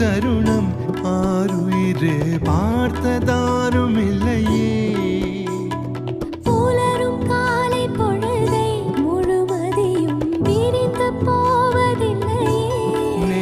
तरुणम् आरु वर्त